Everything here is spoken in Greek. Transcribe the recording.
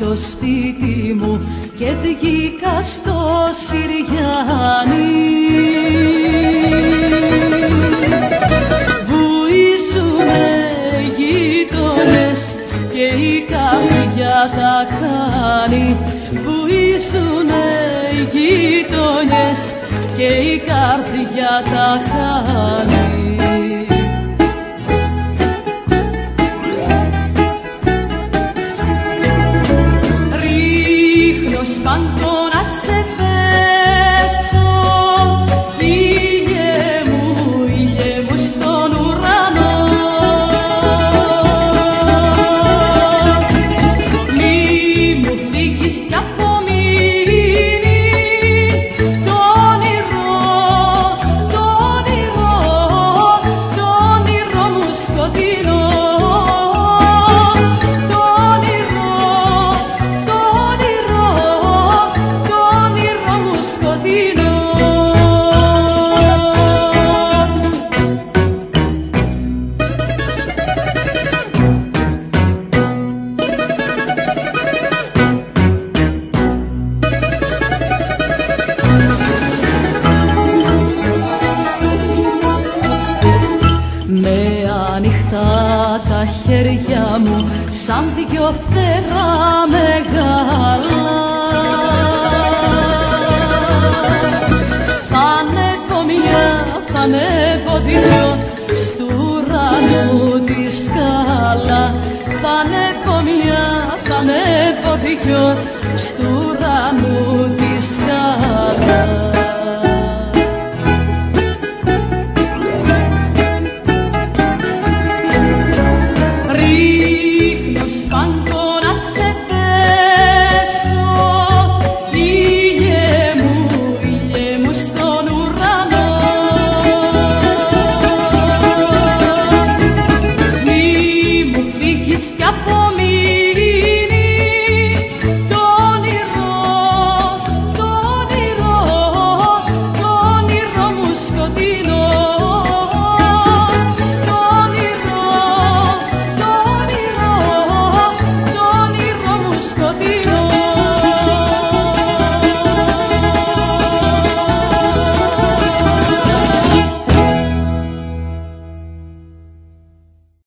το σπίτι μου και βγήκα στο Συριάνι. Βουήσουνε γείτονες και η καρδιά τα κάνει Βουήσουνε γείτονες και η καρδιά τα κάνει cantor hace. Σαν δυο φτερά μεγάλα. Πανεύω μια, πανεύω δυο στου ουρανού τη σκάλα. Πανεύω μια, πανεύω δυο στου ουρανού τη σκάλα For me.